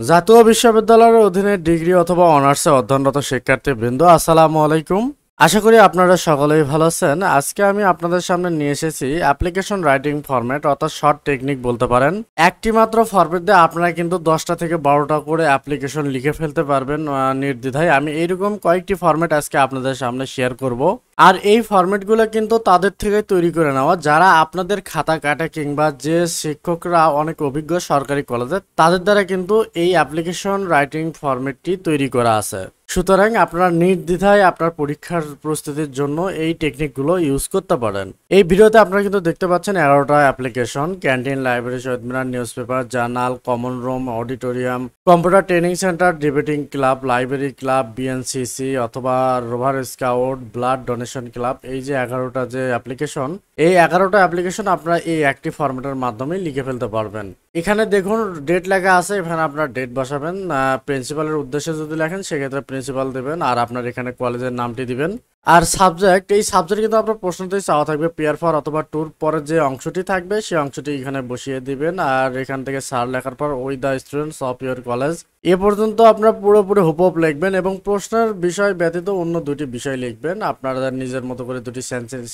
জাতীয় বিশ্ববিদ্যালয়ের অধীনে ডিগ্রি অথবা অনার্সে অধ্যয়নরত শিক্ষার্থী বৃন্দ আসসালামু আলাইকুম। আশা করি আপনারা সকলেই ভালো আছেন। আজকে আমি আপনাদের সামনে নিয়ে এসেছি অ্যাপ্লিকেশন রাইটিং ফরম্যাট অর্থাৎ শর্ট টেকনিক বলতে পারেন। একটি মাত্র ফরম্যাট দিয়ে আপনারা কিন্তু দশটা থেকে বারোটা করে অ্যাপ্লিকেশন লিখে ফেলতে পারবেন নির্দ্বিধায়। আমি এইরকম কয়েকটি ফরম্যাট আজকে আপনাদের সামনে শেয়ার করব। আর এই ফরম্যাটগুলো কিন্তু তাদের থেকে তৈরি করে নেওয়া। যারা আপনাদের খাতা কাটা কিংবা যে শিক্ষকরা অনেক অভিজ্ঞ সরকারি কলেজে তাদের দ্বারা কিন্তু এই অ্যাপ্লিকেশন রাইটিং ফরম্যাটটি তৈরি করা আছে। সুতরাং আপনারা নির্দ্বিধায় আপনার পরীক্ষার প্রস্তুতির জন্য এই টেকনিকগুলো ইউজ করতে পারেন। এই ভিডিওতে আপনারা কিন্তু দেখতে পাচ্ছেন এগারোটা application canteen library Shaheed Minar news paper journal common room auditorium computer training centre debating club library club BNCC অথবা rover scout blood donation club এই যে এগারোটা যে অ্যাপ্লিকেশন এই এগারোটা অ্যাপ্লিকেশন আপনারা এই একটি ফরম্যাটের মাধ্যমে লিখে ফেলতে পারবেন। এখানে দেখুন ডেট লেখা আছে, এখানে আপনার ডেট বসাবেন। প্রিন্সিপালের উদ্দেশ্যে যদি লেখেন, সেক্ষেত্রে প্রিন্সিপাল দেবেন, আর আপনার এখানে কলেজের নামটি দিবেন। আর সাবজেক্ট এই সাবজেক্ট কিন্তু আপনার প্রশ্নতেই চাওয়া থাকবে পেয়ার ফর অথবা ট্যুর পরের যে অংশটি থাকবে, সেই অংশটি এখানে বসিয়ে দিবেন। আর এখান থেকে সার লেখার পর ওই the students of your college এ পর্যন্ত আপনার পুরোপুরি হুপপ লিখবেন এবং প্রশ্নের বিষয় ব্যতীত অন্য দুটি বিষয় লিখবেন। আপনারা নিজের মতো করে দুটি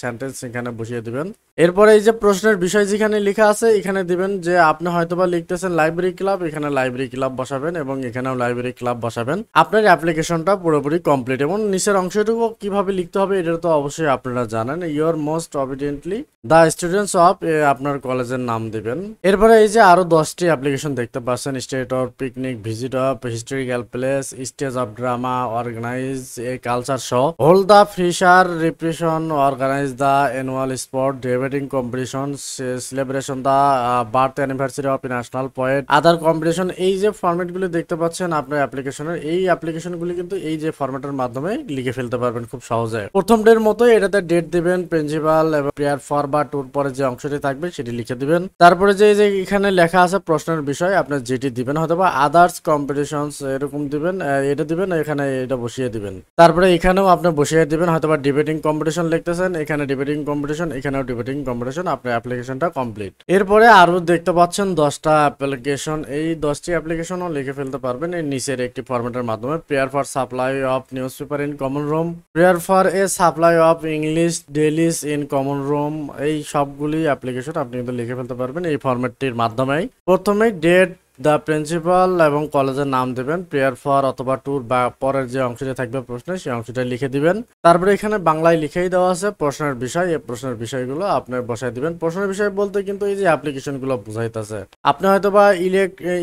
সেন্টেন্স এখানে বসিয়ে দিবেন। এরপরে এই যে প্রশ্নের বিষয় যেখানে লেখা আছে, এখানে দিবেন যে আপনি হয়তোবা লিখতেছেন লাইব্রেরি ক্লাব এখানে লাইব্রেরি ক্লাব বসাবেন এবং এখানেও লাইব্রেরি ক্লাব বসাবেন। আপনার অ্যাপ্লিকেশনটা পুরোপুরি কমপ্লিট এবং নিচের অংশটুকু কীভাবে লিখতে হবে, এটা তো অবশ্যই আপনারা জানেন। Your most obediently the students of আপনার কলেজের নাম দেবেন। এরপরে এই যে আরও দশটি অ্যাপ্লিকেশন দেখতে পাচ্ছেন state of picnic visit of historical place stage of drama organise a culture show hold the fresher reception organise the annual sport debating competition celebration the birth anniversary of national point other competition এই যে format গুলি দেখতে পাচ্ছেন আপনার অ্যাপ্লিকেশনের এই application গুলি কিন্তু এই যে ফরম্যাটের মাধ্যমে লিখে ফেলতে পারবেন খুব সহজে প্রথম ডের মতো এটাতে ডেট দিবেন প্রিন্সিপাল এবং প্রেয়ার ফর বা টুর পরে যে অংশটি থাকবে সেটি লিখে দিবেন। তারপরে যে যে এখানে লেখা আছে প্রশ্নের বিষয়, আপনার যেটি দিবেন হয়তো বা আদার্স কম্পিটিশনস এরকম দিবেন এটা দিবেন, এখানে এটা বসিয়ে দিবেন। তারপরে এখানেও আপনি বসিয়ে দিবেন হয়তো বা ডিবেটিং কম্পিটিশন লিখতেছেন, এখানে ডিবেটিং কম্পিটিশন এখানেও ডিবেটিং কম্পিটিশন আপনার অ্যাপ্লিকেশনটা কমপ্লিট এরপরে আরও দেখতে পাচ্ছেন দশটা অ্যাপ্লিকেশন এই দশটি অ্যাপ্লিকেশনও লিখে ফেলতে পারবেন। এই নিচের একটি ফরম্যাটের মাধ্যমে prayer for supply of news paper in common room prayer for a supply of English dailies in common room এই সবগুলি অ্যাপ্লিকেশন আপনি কিন্তু লিখে ফেলতে পারবেন এই ফরম্যাটটির মাধ্যমেই। প্রথমে ডেট দ্য প্রিন্সিপাল এবং কলেজের নাম দেবেন প্রেয়ার ফর অথবা ট্যুর বা পরের যে অংশটি থাকবে প্রশ্নে, সেই অংশটা লিখে দিবেন। তারপরে এখানে বাংলায় লিখেই দেওয়া আছে প্রশ্নের বিষয়, এই প্রশ্নের বিষয়গুলো আপনি বসাই দিবেন। প্রশ্নের বিষয় বলতে কিন্তু এই যে অ্যাপ্লিকেশনগুলো বুঝাইতেছে। আপনি হয়তো বা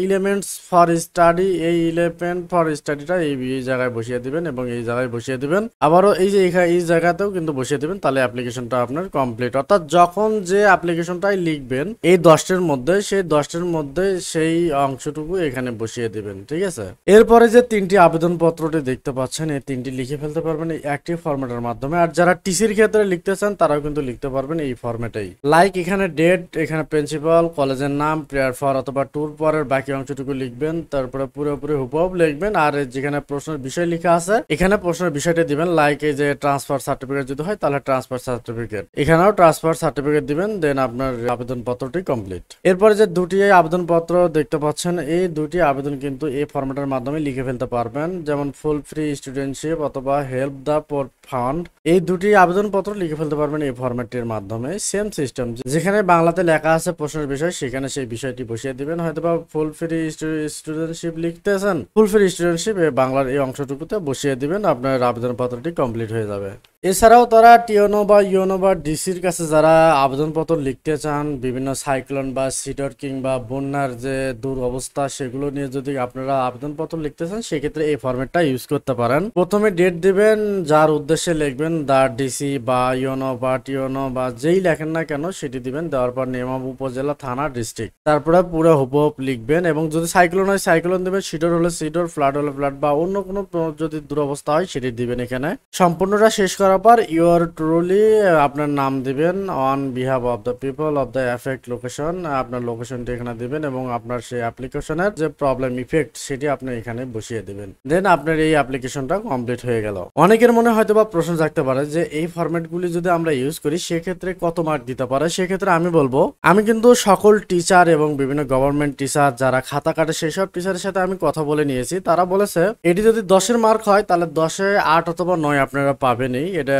ইলেমেন্টস ফর স্টাডি এই ইলেভেন ফর স্টাডিটা এই জায়গায় বসিয়ে দিবেন এবং এই জায়গায় বসিয়ে দিবেন। আবারও এই যে এই জায়গাতেও কিন্তু বসিয়ে দিবেন, তাহলে অ্যাপ্লিকেশনটা আপনার কমপ্লিট অর্থাৎ যখন যে অ্যাপ্লিকেশনটাই লিখবেন, এই দশটির মধ্যে, সেই দশটির মধ্যে সেই অংশটুকু এখানে বসিয়ে দিবেন, ঠিক আছে? এরপরে যে তিনটি আবেদন পত্রটি দেখতে পাচ্ছেন, এই তিনটি লিখে ফেলতে পারবেন একটি ফরম্যাটের মাধ্যমে। আর যারা টিসির ক্ষেত্রে লিখতে চান, তারাও কিন্তু লিখতে পারবেন এই ফরম্যাটেই। লাইক এখানে ডেট এখানে প্রিন্সিপাল কলেজের নাম প্রেয়ার ফর অথবা ট্যুর পরের বাকি অংশটুকু লিখবেন, তারপরে পুরোপুরি হুবহু লিখবেন, আর যেখানে প্রশ্নের বিষয় লেখা আছে, এখানে প্রশ্নের বিষয়টা দিবেন লাইক এই যে ট্রান্সফার সার্টিফিকেট যদি হয়, তাহলে ট্রান্সফার সার্টিফিকেট এখানেও ট্রান্সফার সার্টিফিকেট দিবেন দেন আপনার আবেদন পত্রটি কমপ্লিট এরপরে যে দুটি আবেদন পত্র দেখতে পাচ্ছেন এই দুটি আবেদন কিন্তু এই ফরম্যাটের মাধ্যমে লিখে ফেলতে পারবেন। যেমন ফুল ফ্রি স্টুডেন্টশিপ অথবা হেল্প দ্য পোর ফান্ড এই দুটি আবেদন পত্র লিখে ফেলতে পারবেন এই ফরম্যাটটির মাধ্যমে। সেম সিস্টেম যেখানে বাংলাতে লেখা আছে প্রশ্নের বিষয়, সেখানে সেই বিষয়টি বসিয়ে দিবেন। হয়তোবা ফুল ফ্রি স্টুডেন্টশিপ লিখতেছেন। ফুল ফ্রি স্টুডেন্টশিপ এই বাংলার এই অংশটুকুতে বসিয়ে দিবেন, আপনার আবেদন পত্রটি কমপ্লিট হয়ে যাবে। এছাড়াও তারা টিওনো বা ইউনো বা ডিসির কাছে যারা আবেদনপত্র লিখতে চান, বিভিন্ন সাইক্লোন বা সিডর কিংবা বন্যার যে দুরবস্থা সেগুলো নিয়ে যদি আপনারা আবেদনপত্র লিখতে চান, সেক্ষেত্রে এই ফরম্যাটটা ইউজ করতে পারেন। প্রথমে ডেট দিবেন, যার উদ্দেশ্যে লিখবেন দা ডিসি বা ইউনো বা টিওনো বা যেই লেখেন না কেন, সেটি দিবেন। দেওয়ার পর নেমাব উপজেলা থানা ডিস্ট্রিক্ট তারপরে পুরো হুবহুব লিখবেন এবং যদি সাইক্লোন হয় সাইক্লোন দেবেন, সিডর হলে সিডর ফ্লাড হলে ফ্লাড বা অন্য কোনো যদি দুরবস্থা হয়, সেটি দিবেন এখানে। সম্পূর্ণটা শেষ করার পর ইউর ট্রুলি আপনার নাম দিবেন on behalf of the people of the effect location আপনার লোকেশনটি এখানে দিবেন এবং আপনার সেই অ্যাপ্লিকেশনের যে প্রবলেম ইফেক্ট সেটি আপনি এখানে বসিয়ে দেবেন। দেন আপনার এই অ্যাপ্লিকেশনটা কমপ্লিট হয়ে গেল। অনেকের মনে হয়তো বা প্রশ্ন থাকতে পারে যে এই ফরম্যাটগুলি যদি আমরা ইউজ করি, সেক্ষেত্রে কত মার্ক দিতে পারে? সেক্ষেত্রে আমি বলব, আমি কিন্তু সকল টিচার এবং বিভিন্ন গভর্নমেন্ট টিচার যারা খাতা কাটে সেই সব টিচারের সাথে আমি কথা বলে নিয়েছি। তারা বলেছে, এটি যদি দশের মার্ক হয়, তাহলে দশে আট অথবা নয় আপনারা পাবেনই। এটা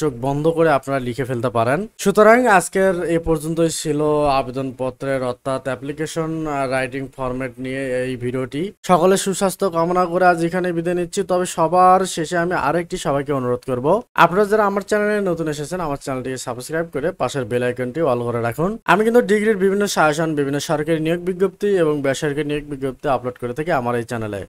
চোখ বন্ধ করে আপনারা লিখে ফেলতে পারেন। সুতরাং আজকের এ পর্যন্তই ছিল আবেদনপত্রের অর্থাৎ অ্যাপ্লিকেশন রাইটিং ফরম্যাট নিয়ে এই ভিডিওটি। সকলে সুস্বাস্থ্য কামনা করে আজ এখানে বিদায় নিচ্ছি। তবে সবার শেষে আমি আরেকটি সবাইকে অনুরোধ করব। আপনারা যারা আমার চ্যানেলে নতুন এসেছেন, আমার চ্যানেলটিকে সাবস্ক্রাইব করে পাশের বেল আইকনটি অল করে রাখুন। আমি কিন্তু ডিগ্রির বিভিন্ন সাজেশন বিভিন্ন সরকারি নিয়োগ বিজ্ঞপ্তি এবং বেসরকারি নিয়োগ বিজ্ঞপ্তি আপলোড করে থাকি আমার এই চ্যানেলে